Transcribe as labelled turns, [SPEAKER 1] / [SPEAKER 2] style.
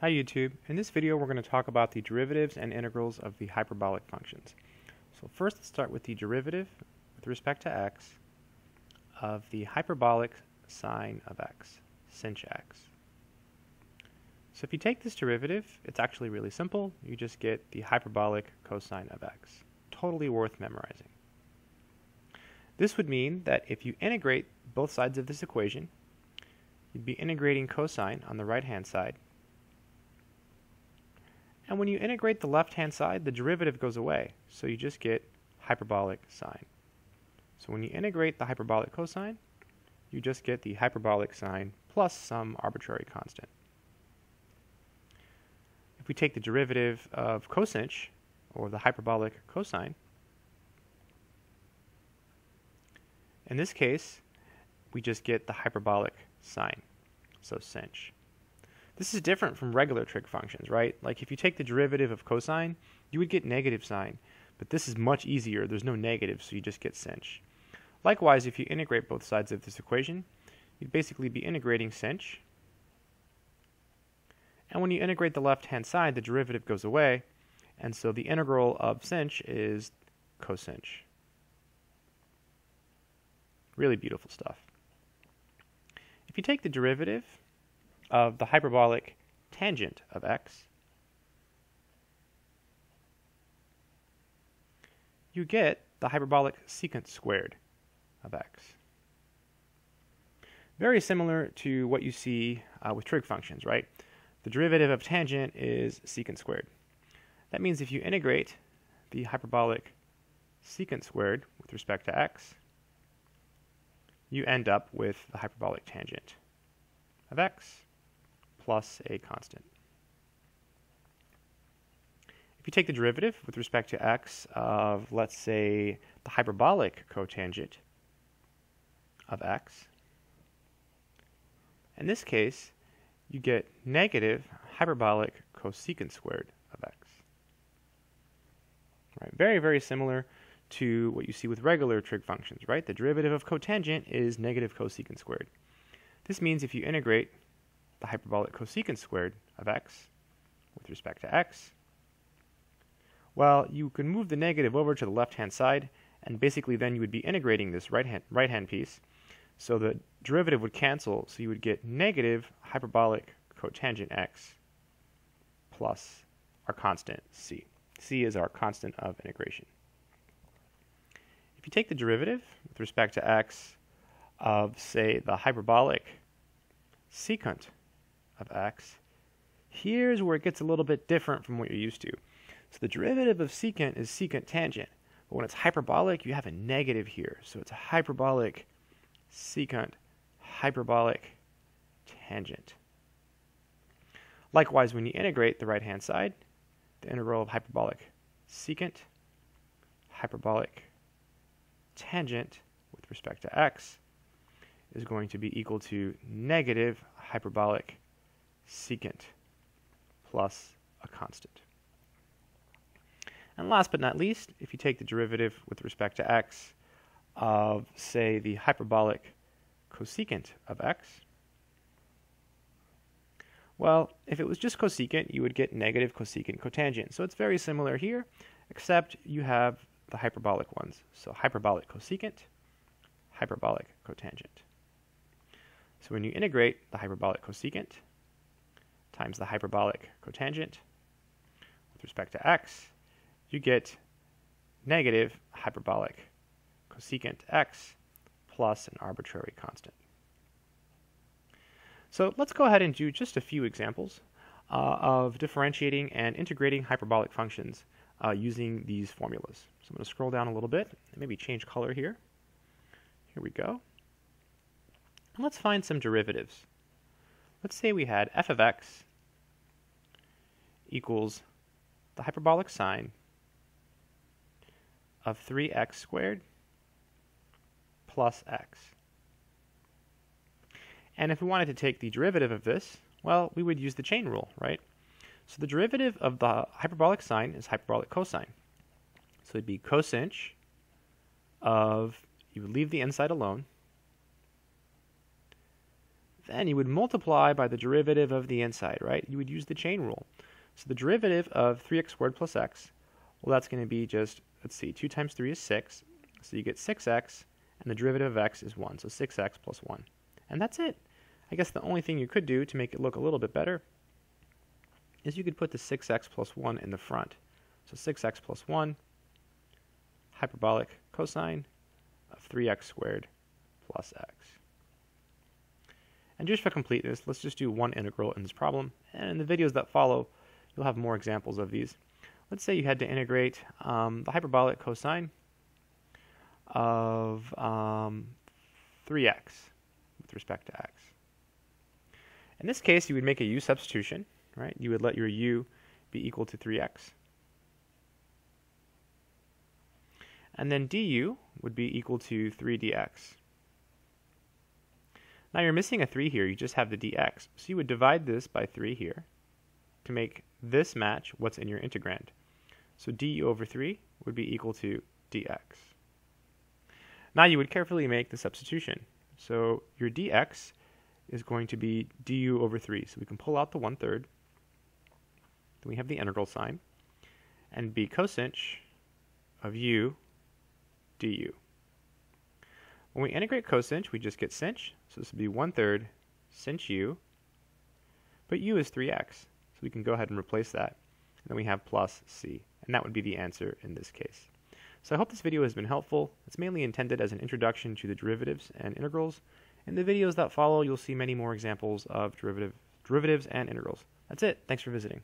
[SPEAKER 1] Hi YouTube. In this video we're going to talk about the derivatives and integrals of the hyperbolic functions. So first let's start with the derivative with respect to x of the hyperbolic sine of x, sinh x. So if you take this derivative, it's actually really simple. You just get the hyperbolic cosine of x. Totally worth memorizing. This would mean that if you integrate both sides of this equation, you'd be integrating cosine on the right hand side and when you integrate the left-hand side, the derivative goes away. So you just get hyperbolic sine. So when you integrate the hyperbolic cosine, you just get the hyperbolic sine plus some arbitrary constant. If we take the derivative of cosinh, or the hyperbolic cosine, in this case, we just get the hyperbolic sine, so sinh. This is different from regular trig functions, right? Like if you take the derivative of cosine, you would get negative sine, but this is much easier. There's no negative, so you just get sinh. Likewise, if you integrate both sides of this equation, you'd basically be integrating sinh. And when you integrate the left-hand side, the derivative goes away, and so the integral of sinh is cosinh. Really beautiful stuff. If you take the derivative of the hyperbolic tangent of x, you get the hyperbolic secant squared of x. Very similar to what you see uh, with trig functions, right? The derivative of tangent is secant squared. That means if you integrate the hyperbolic secant squared with respect to x, you end up with the hyperbolic tangent of x plus a constant. If you take the derivative with respect to x of, let's say, the hyperbolic cotangent of x, in this case, you get negative hyperbolic cosecant squared of x. Right, very, very similar to what you see with regular trig functions, right? The derivative of cotangent is negative cosecant squared. This means if you integrate the hyperbolic cosecant squared of x with respect to x, well, you can move the negative over to the left-hand side, and basically then you would be integrating this right-hand right -hand piece. So the derivative would cancel, so you would get negative hyperbolic cotangent x plus our constant c. c is our constant of integration. If you take the derivative with respect to x of, say, the hyperbolic secant of x. Here's where it gets a little bit different from what you're used to. So the derivative of secant is secant tangent. But when it's hyperbolic, you have a negative here. So it's a hyperbolic secant hyperbolic tangent. Likewise, when you integrate the right-hand side, the integral of hyperbolic secant hyperbolic tangent with respect to x is going to be equal to negative hyperbolic secant plus a constant. And last but not least, if you take the derivative with respect to x of, say, the hyperbolic cosecant of x, well, if it was just cosecant, you would get negative cosecant cotangent. So it's very similar here, except you have the hyperbolic ones. So hyperbolic cosecant, hyperbolic cotangent. So when you integrate the hyperbolic cosecant, times the hyperbolic cotangent with respect to x, you get negative hyperbolic cosecant x plus an arbitrary constant. So let's go ahead and do just a few examples uh, of differentiating and integrating hyperbolic functions uh, using these formulas. So I'm going to scroll down a little bit and maybe change color here. Here we go. And let's find some derivatives. Let's say we had f of x equals the hyperbolic sine of 3x squared plus x. And if we wanted to take the derivative of this, well, we would use the chain rule, right? So the derivative of the hyperbolic sine is hyperbolic cosine. So it'd be cosinh of, you would leave the inside alone, then you would multiply by the derivative of the inside, right? You would use the chain rule. So the derivative of 3x squared plus x, well, that's going to be just, let's see, 2 times 3 is 6. So you get 6x, and the derivative of x is 1, so 6x plus 1. And that's it. I guess the only thing you could do to make it look a little bit better is you could put the 6x plus 1 in the front. So 6x plus 1, hyperbolic cosine of 3x squared plus x. And just for completeness, let's just do one integral in this problem. And in the videos that follow, you'll have more examples of these. Let's say you had to integrate um, the hyperbolic cosine of um, 3x with respect to x. In this case, you would make a u substitution, right? You would let your u be equal to 3x. And then du would be equal to 3dx. Now you're missing a 3 here, you just have the dx. So you would divide this by 3 here to make this match what's in your integrand. So du over 3 would be equal to dx. Now you would carefully make the substitution. So your dx is going to be du over 3. So we can pull out the 1 third. Then we have the integral sign. And b cosinh of u du. When we integrate cosinh, we just get sinh. So this would be 1 third sinh u. But u is 3x. So we can go ahead and replace that. And then we have plus c. And that would be the answer in this case. So I hope this video has been helpful. It's mainly intended as an introduction to the derivatives and integrals. In the videos that follow, you'll see many more examples of derivative, derivatives and integrals. That's it. Thanks for visiting.